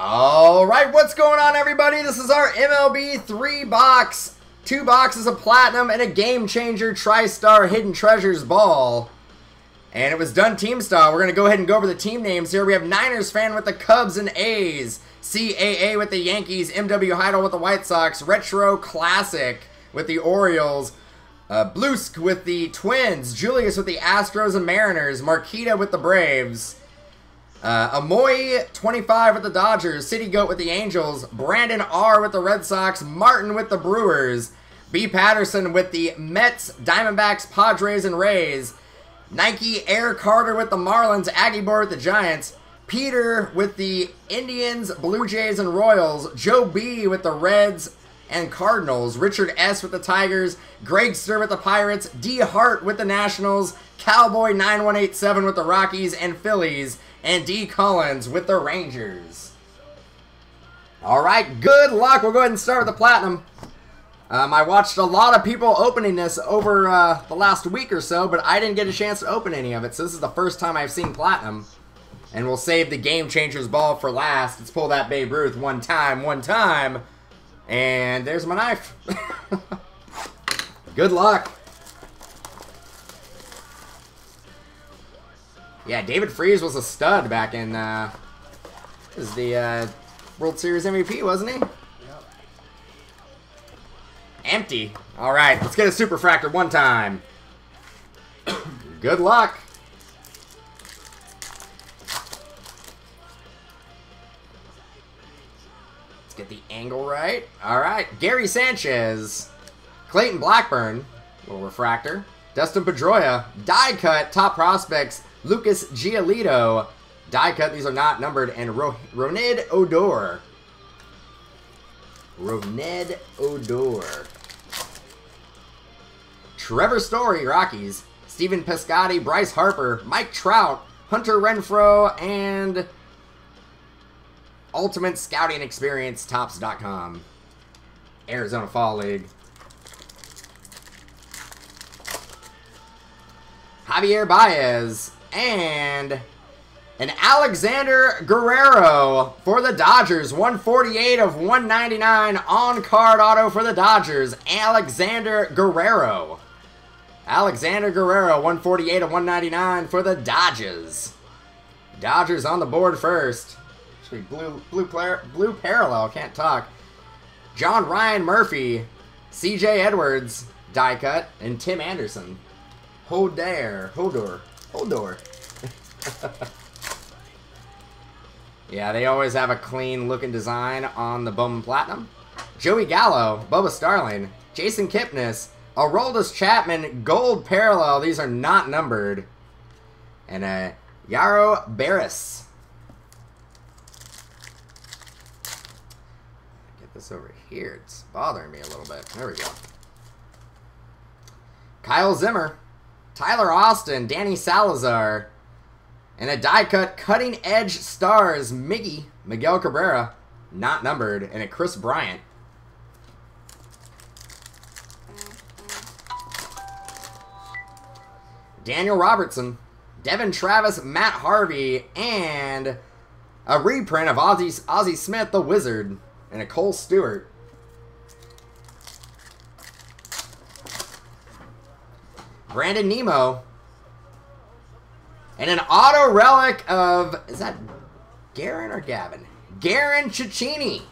All right, what's going on, everybody? This is our MLB three box, two boxes of platinum, and a game changer TriStar Hidden Treasures ball. And it was done team style. We're going to go ahead and go over the team names here. We have Niners fan with the Cubs and A's, CAA with the Yankees, MW Heidel with the White Sox, Retro Classic with the Orioles, uh, Blusk with the Twins, Julius with the Astros and Mariners, Marquita with the Braves, uh, Amoy 25 with the Dodgers, City Goat with the Angels, Brandon R with the Red Sox, Martin with the Brewers, B. Patterson with the Mets, Diamondbacks, Padres, and Rays, Nike Air Carter with the Marlins, Aggie Boy with the Giants, Peter with the Indians, Blue Jays, and Royals, Joe B with the Reds and Cardinals, Richard S with the Tigers, Greg Stir with the Pirates, D Hart with the Nationals, Cowboy 9187 with the Rockies and Phillies, and D. Collins with the Rangers. All right, good luck. We'll go ahead and start with the Platinum. Um, I watched a lot of people opening this over uh, the last week or so, but I didn't get a chance to open any of it, so this is the first time I've seen Platinum. And we'll save the Game Changers ball for last. Let's pull that Babe Ruth one time, one time. And there's my knife. good luck. Yeah, David Freese was a stud back in, uh, was the uh, World Series MVP, wasn't he? Yep. Empty. All right, let's get a Super Fractor one time. Good luck. Let's get the angle right. All right, Gary Sanchez, Clayton Blackburn, little refractor. Dustin Pedroia, die cut, top prospects, Lucas Giolito, die cut, these are not numbered, and Ro Rougned Odor. Rougned Odor. Trevor Story, Rockies. Stephen Piscotty, Bryce Harper, Mike Trout, Hunter Renfroe, and Ultimate Scouting Experience, Topps.com. Arizona Fall League. Javier Baez, and an Alexander Guerrero for the Dodgers. 148 of 199 on-card auto for the Dodgers. Alexander Guerrero. Alexander Guerrero, 148 of 199 for the Dodgers. Dodgers on the board first. Actually, blue, blue, blue parallel, can't talk. John Ryan Murphy, C.J. Edwards, die cut, and Tim Anderson. Hodor. Hodor. door. yeah, they always have a clean looking design on the Bowman Platinum. Joey Gallo, Bubba Starling, Jason Kipnis, Aroldis Chapman, Gold Parallel. These are not numbered. And uh, Yaro Barris. Get this over here. It's bothering me a little bit. There we go. Kyle Zimmer. Tyler Austin, Danny Salazar, and a die cut cutting edge stars Miggy, Miguel Cabrera, not numbered, and a Kris Bryant. Daniel Robertson, Devon Travis, Matt Harvey, and a reprint of Ozzie, Smith, the Wizard, and a Kohl Stewart. Brandon Nimmo. And an auto relic of, is that Garin or Gavin? Garin Cecchini.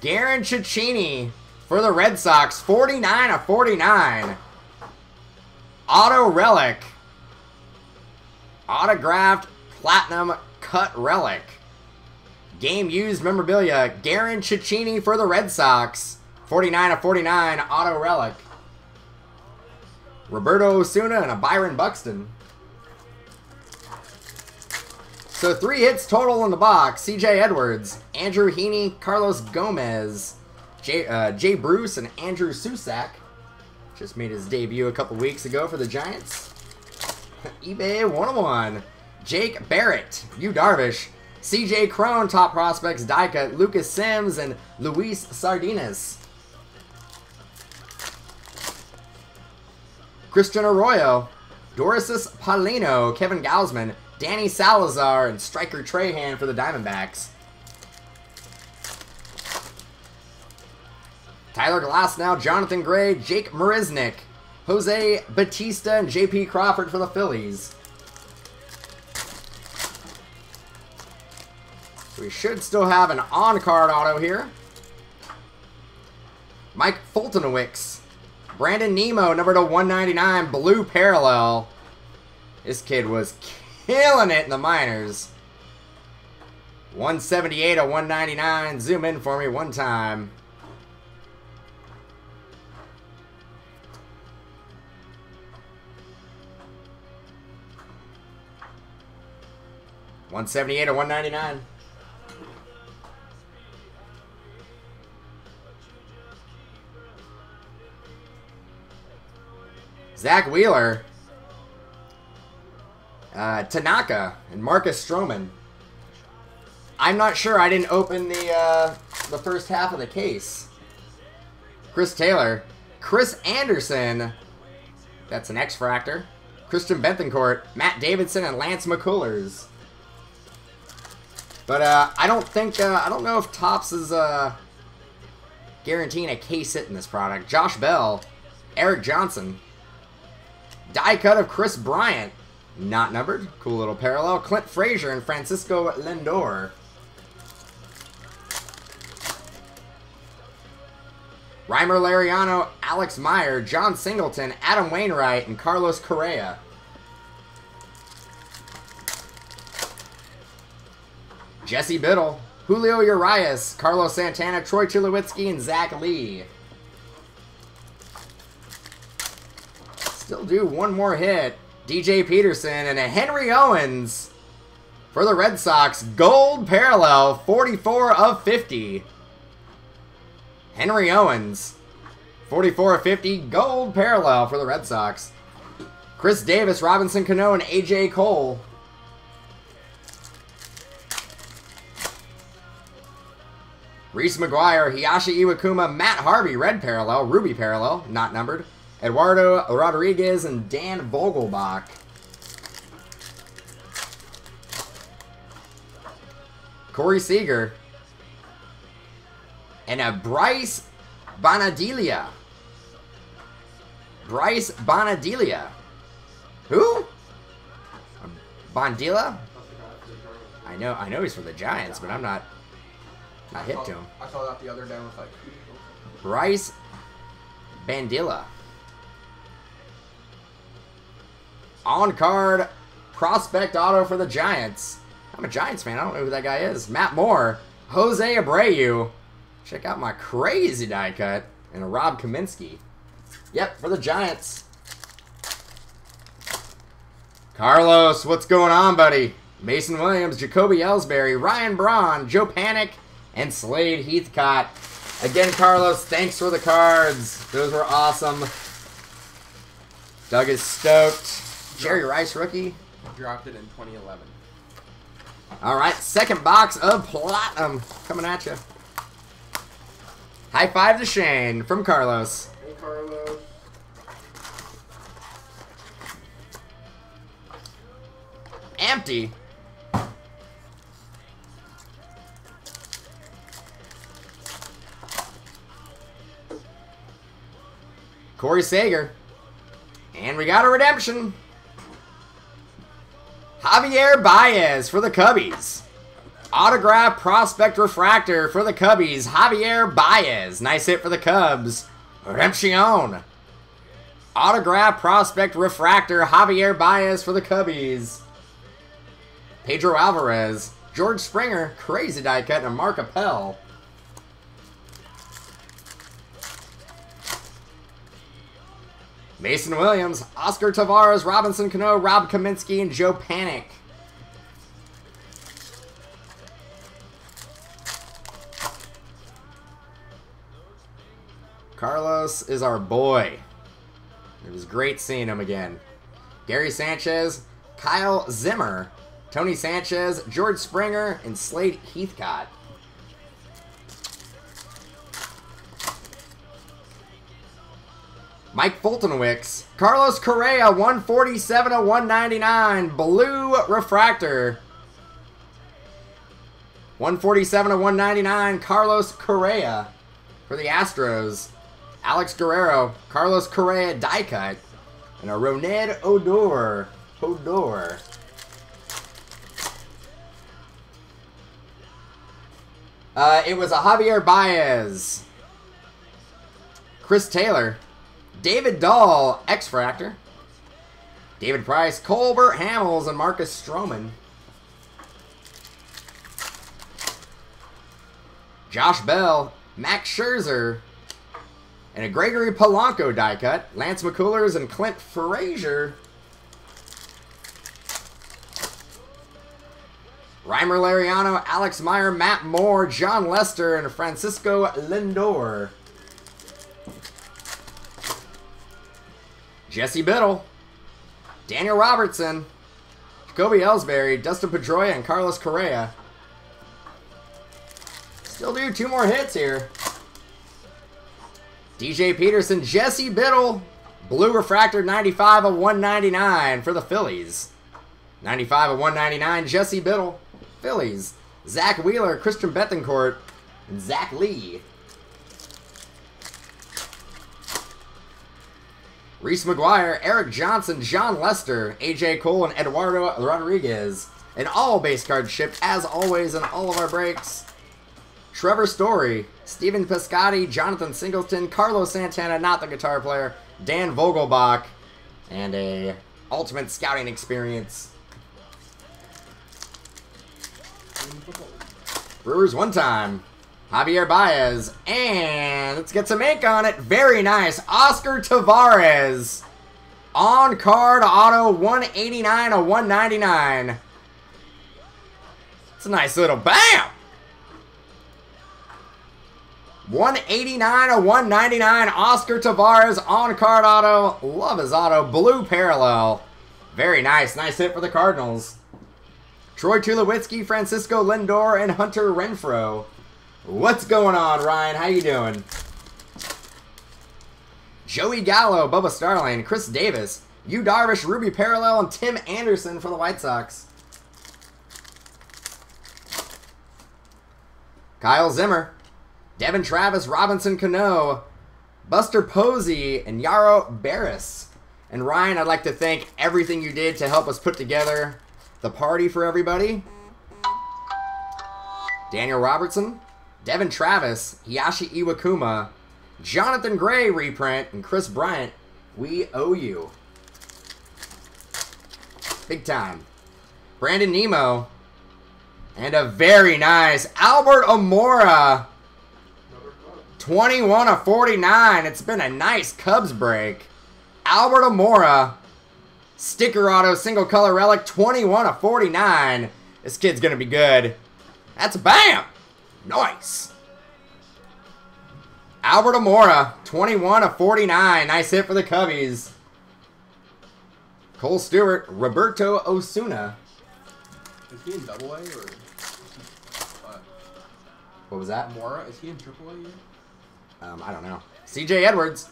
Garin Cecchini for the Red Sox. 49 of 49. Auto relic. Autographed platinum cut relic. Game used memorabilia. Garin Cecchini for the Red Sox. 49 of 49 auto relic. Roberto Osuna and a Byron Buxton. So three hits total in the box. C.J. Edwards, Andrew Heaney, Carlos Gomez, Jay, uh, Jay Bruce, and Andrew Susac. Just made his debut a couple weeks ago for the Giants. eBay 101. Jake Barrett, Yu Darvish, C.J. Cron, top prospects, Dyka, Lucas Sims, and Luis Sardinas. Christian Arroyo, Dorssys Paulino, Kevin Gausman, Danny Salazar, and Stryker Trahan for the Diamondbacks. Tyler Glasnow, Jonathan Gray, Jake Marisnick, Jose Bautista, and JP Crawford for the Phillies. We should still have an on-card auto here. Mike Foltynewicz, Brandon Nimmo, number to 199, blue parallel. This kid was killing it in the minors. 178 of 199. Zoom in for me one time. One seventy eight or one ninety nine. Zack Wheeler, uh, Tanaka, and Marcus Stroman. I'm not sure. I didn't open the uh, the first half of the case. Chris Taylor, Chris Anderson. That's an X-Fractor. Christian Bethancourt, Matt Davidson, and Lance McCullers. But uh, I don't think uh, I don't know if Topps is uh, guaranteeing a case hit in this product. Josh Bell, Eric Johnson, Die cut of Kris Bryant. Not numbered. Cool little parallel. Clint Frazier and Francisco Lindor. Rymer Liriano, Alex Meyer, John Singleton, Adam Wainwright, and Carlos Correa. Jesse Biddle, Julio Urias, Carlos Santana, Troy Tulowitzki, and Zach Lee. Still do one more hit. DJ Peterson and a Henry Owens for the Red Sox. Gold parallel, 44 of 50. Henry Owens, 44 of 50. Gold parallel for the Red Sox. Chris Davis, Robinson Cano, and AJ Cole. Reese McGuire, Hisashi Iwakuma, Matt Harvey, red parallel, ruby parallel, not numbered. Eduardo Rodriguez and Dan Vogelbach. Corey Seager. And a Bryce Bonadilia. Bryce Bonadilia. Who? Bondila? I know I know he's for the Giants, but I'm not not hip to him. I saw that the other day and was like, Bryce Bandilla. On card prospect auto for the Giants. I'm a Giants fan. I don't know who that guy is. Matt Moore. Jose Abreu. Check out my crazy die cut. And a Rob Kaminsky. Yep, for the Giants. Carlos, what's going on, buddy? Mason Williams, Jacoby Ellsbury, Ryan Braun, Joe Panik, and Slade Heathcott. Again, Carlos, thanks for the cards. Those were awesome. Doug is stoked. Jerry Rice rookie. dropped it in 2011. All right, second box of platinum coming at you. High five to Shane from Carlos. Hey, Carlos. Empty. Corey Seager. And we got a redemption. Javier Baez for the Cubbies. Autograph Prospect Refractor for the Cubbies. Javier Baez. Nice hit for the Cubs. Redemption. Autograph Prospect Refractor. Javier Baez for the Cubbies. Pedro Alvarez. George Springer. Crazy die cut. And Mark Appel. Mason Williams, Oscar Taveras, Robinson Cano, Rob Kaminsky, and Joe Panik. Carlos is our boy. It was great seeing him again. Gary Sanchez, Kyle Zimmer, Tony Sanchez, George Springer, and Slade Heathcott. Mike Foltynewicz, Carlos Correa, 147 of 199, blue refractor. 147 of 199, Carlos Correa. For the Astros, Alex Guerrero, Carlos Correa die cut, and a Rougned Odor. Odor. Uh, it was a Javier Baez. Chris Taylor. David Dahl, X-Fractor. David Price, Colbert Hamels, and Marcus Stroman. Josh Bell, Max Scherzer, and a Gregory Polanco die cut. Lance McCullers and Clint Frazier. Rymer Liriano, Alex Meyer, Matt Moore, Jon Lester, and Francisco Lindor. Jesse Biddle, Daniel Robertson, Jacoby Ellsbury, Dustin Pedroia, and Carlos Correa. Still do two more hits here. DJ Peterson, Jesse Biddle, Blue Refractor 95 of 199 for the Phillies. 95 of 199, Jesse Biddle, Phillies. Zack Wheeler, Christian Bethancourt, and Zach Lee. Reese McGuire, Eric Johnson, Jon Lester, AJ Cole, and Eduardo Rodriguez. And all base cards shipped, as always, in all of our breaks. Trevor Story, Stephen Piscotty, Jonathan Singleton, Carlos Santana, not the guitar player, Dan Vogelbach, and a ultimate scouting experience. Brewers one time. Javier Baez. And let's get some ink on it. Very nice. Oscar Taveras. On card auto 189 of 199. It's a nice little bam. 189 of 199. Oscar Taveras on card auto. Love his auto. Blue parallel. Very nice. Nice hit for the Cardinals. Troy Tulowitzki, Francisco Lindor, and Hunter Renfroe. What's going on, Ryan? How you doing? Joey Gallo, Bubba Starling, Chris Davis, Yu Darvish, Ruby Parallel, and Tim Anderson for the White Sox. Kyle Zimmer, Devon Travis, Robinson Cano, Buster Posey, and Yaro Barris. And Ryan, I'd like to thank everything you did to help us put together the party for everybody. Daniel Robertson, Devon Travis, Hisashi Iwakuma, Jonathan Gray reprint, and Kris Bryant, we owe you. Big time. Brandon Nimmo, and a very nice Albert Almora. 21 of 49. It's been a nice Cubs break. Albert Almora, sticker auto, single color relic, 21 of 49. This kid's going to be good. That's a bam! Nice. Albert Almora, 21 of 49. Nice hit for the Cubbies. Kohl Stewart, Roberto Osuna. Is he in double A or? Uh, What was that? Mora, is he in triple A yet? Um, I don't know. CJ Edwards,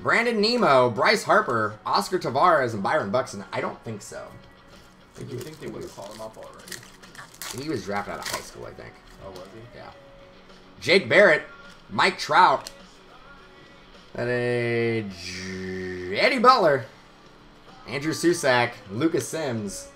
Brandon Nimmo, Bryce Harper, Oscar Taveras, and Byron Buxton. I don't think so. Do you think they would have called him up already? He was drafted out of high school, I think. Oh, was he? Yeah. Jake Barrett, Mike Trout, a J- Eddie Butler, Andrew Susac, Lucas Sims,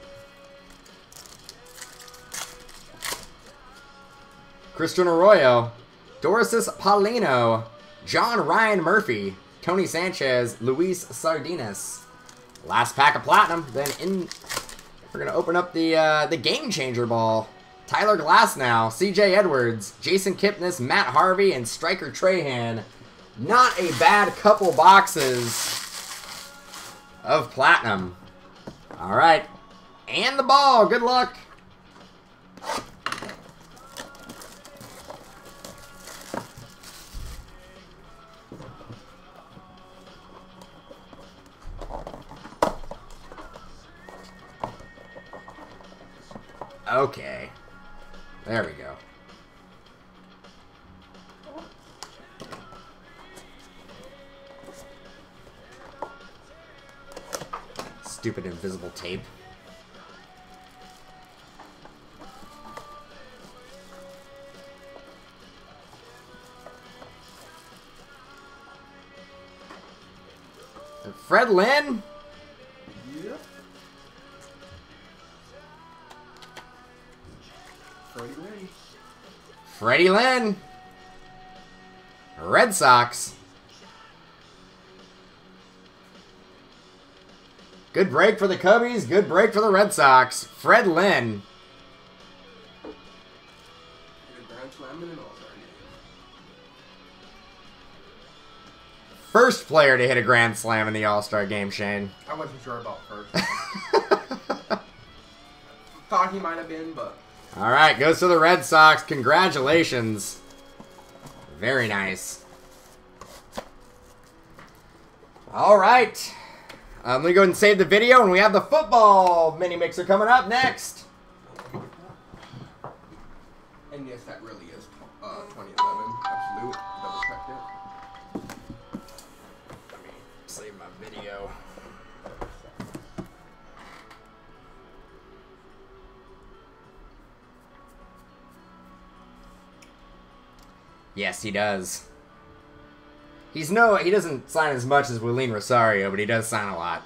Christian Arroyo, Dorssys Paulino, John Ryan Murphy, Tony Sanchez, Luis Sardinas. Last pack of platinum. Then in, we're gonna open up the uh, the game changer ball. Tyler Glasnow, C.J. Edwards, Jason Kipnis, Matt Harvey, and Stryker Trahan. Not a bad couple boxes of platinum. All right, and the ball. Good luck. Okay. There we go. Stupid invisible tape. Fred Lynn? Freddie Lynn. Red Sox. Good break for the Cubbies. Good break for the Red Sox. Fred Lynn. Hit a grand slam in an all-star game. First player to hit a grand slam in the All Star game, Shane. I wasn't sure about first. Thought he might have been, but All right, goes to the Red Sox. Congratulations. Very nice. All right. Um, let me go ahead and save the video, and we have the football mini mixer coming up next. and yes, that really is uh, 2011. Absolute. Double checked it. Yes, he does. He's no, he doesn't sign as much as Wilin Rosario, but he does sign a lot.